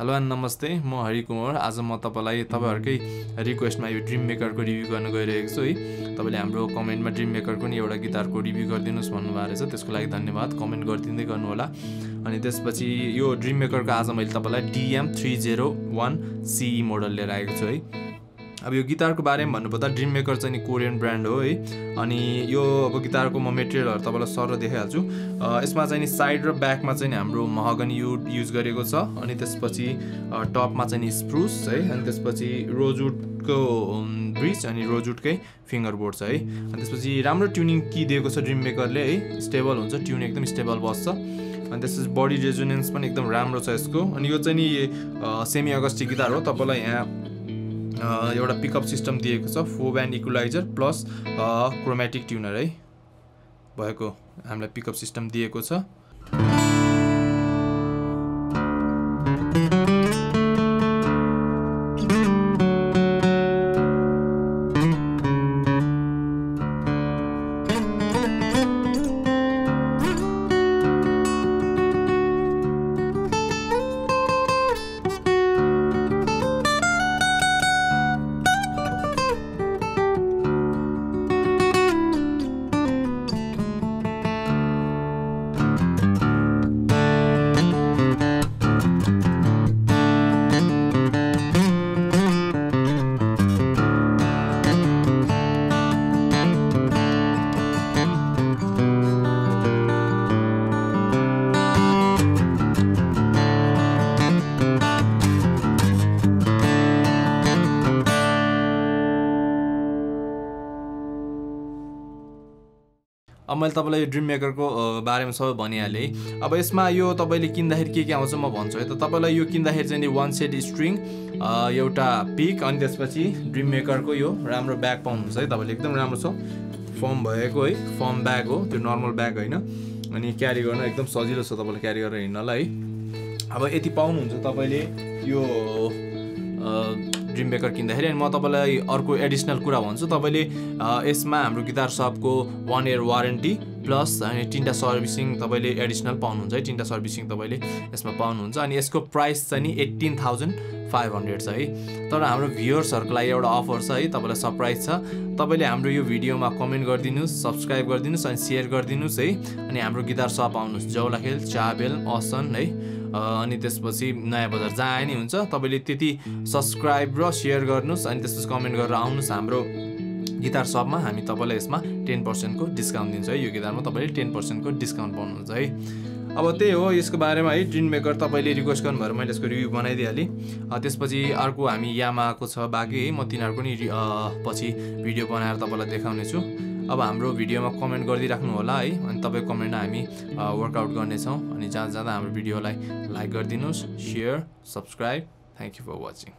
Everyone नमस्ते म हरि कुमार। आज म तपाईँलाई तपाईँहरूकै रिक्वेस्टमा यो ड्रिम मेकरको रिभ्यू गर्न गइरहेको छु है। तपाईँले हाम्रो कमेन्टमा ड्रिम मेकरको नि एउटा गिटारको रिभ्यू गरिदिनुहोस् भन्नुभएको रहेछ। त्यसको लागि धन्यवाद। कमेन्ट गरिदिँदै गर्नुहोला। अनि त्यसपछि यो ड्रिम मेकरको आज मैले तपाईँलाई D M three zero one C E model लिएर आएको छु है। अब यो गिटारको बारेमा भन्नुपर्दा ड्रिम मेकर चाहिँ नि कोरियन ब्रान्ड हो है। अनि यो अब गिटारको म मेटेरियलहरू तपाईँलाई सर देखाइहाल्छु। यसमा चाहिँ नि साइड र ब्याकमा चाहिँ हाम्रो महगनी यु युज गरेको छ। अनि त्यसपछि टपमा चाहिँ नि स्प्रुस है। अनि त्यसपछि रोजवुडको ब्रिज अनि रोजवुडकै फिङ्गर बोर्ड छ है। अनि त्यसपछि राम्रो ट्युनिङ कि दिएको छ ड्रिम मेकरले है। स्टेबल हुन्छ ट्युन एकदम स्टेबल बस्छ। अनि त्यसपछि बडी रेजोनेन्स पनि एकदम राम्रो छ यसको। अनि यो चाहिँ नि सेमी अगस्टिक गिटार हो। तपाईँलाई यहाँ एउटा पिकअप सिस्टम दिएको छ four band equalizer plus chromatic tuner है। भएको हामीलाई पिकअप सिस्टम दिएको छ। अब मैले तपाईँलाई यो ड्रिम मेकरको बारेमा सबै भनिहालेँ। अब यसमा यो तपाईँले किन्दाखेरि के के आउँछ म भन्छु है। त तपाईँलाई यो किन्दाखेरि चाहिँ नि वान सेट स्ट्रिङ एउटा पिक अनि त्यसपछि ड्रिम मेकरको यो राम्रो ब्याग पाउनुहुन्छ है तपाईँले। एकदम राम्रो छ। फर्म भएको है। फर्म ब्याग हो। त्यो नर्मल ब्याग होइन। अनि क्यारी गर्न एकदम सजिलो छ तपाईँलाई क्यारी गरेर हिँड्नलाई। है अब यति पाउनुहुन्छ तपाईँले यो ड्रिम मेकर किन्दाखेरि। अनि म तपाईँलाई अर्को एडिसनल कुरा भन्छु। तपाईँले यसमा हाम्रो गिटार सपको वान इयर वारेन्टी प्लस अनि तिनवटा सर्भिसिङ तपाईँले एडिसनल पाउनुहुन्छ है। तिनवटा सर्भिसिङ तपाईँले यसमा पाउनुहुन्छ। अनि यसको प्राइस चाहिँ नि एट्टिन थाउजन्ड फाइभ हन्ड्रेड छ है। तर हाम्रो भ्युवर्सहरूको लागि एउटा अफर छ है। तपाईँलाई सरप्राइज छ। तपाईँले हाम्रो यो भिडियोमा कमेन्ट गरिदिनुहोस् सब्सक्राइब गरिदिनुहोस् अनि सेयर गरिदिनुहोस् है। अनि हाम्रो गिटार सप आउनुहोस्। जौलाखेल चाबेल असन है। अनि त्यसपछि नयाँ बजार जहाँ नि हुन्छ। तपाईँले त्यति सब्सक्राइब र सेयर गर्नुहोस् अनि त्यसपछि कमेन्ट गरेर आउनुहोस्। हाम्रो गिटार सपमा हामी तपाईँलाई यसमा टेन पर्सेन्टको डिस्काउन्ट दिन्छ है। यो गिटारमा तपाईँले टेन पर्सेन्टको डिस्काउन्ट पाउनुहुन्छ है। अब त्यही हो यसको बारेमा है। ड्रिन मेकर तपाईँले रिक्वेस्ट गर्नुभयो। मैले यसको रिभ्यू बनाइदिइहालेँ। त्यसपछि अर्को हामी यामाको छ। बाँकी है म तिनीहरूको नि पछि भिडियो बनाएर तपाईँलाई देखाउने छु अब हाम्रो भिडियोमा कमेन्ट गरिदिइराख्नु होला है। अनि तपाईँको कमेन्टमा हामी वर्कआउट गर्नेछौँ। अनि जहाँ जाँदा हाम्रो भिडियोलाई लाइक गरिदिनुहोस् share subscribe thank you for watching